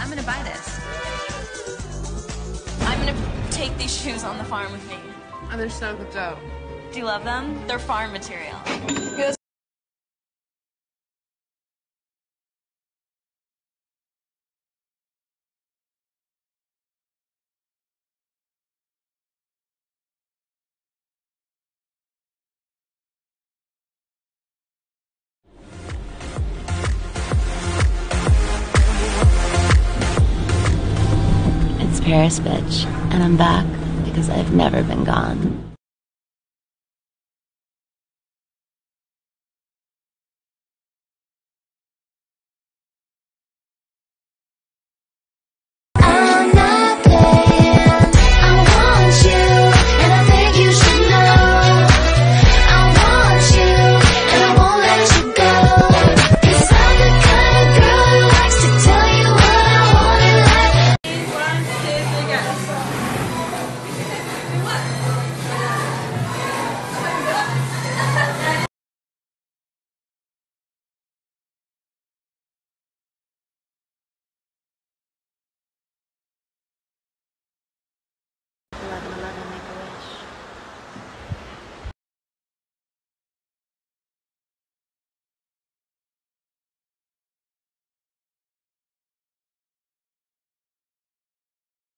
I'm gonna buy this. I'm gonna take these shoes on the farm with me. Oh, they're so dope. Do you love them? They're farm material. Paris, bitch, and I'm back because I've never been gone.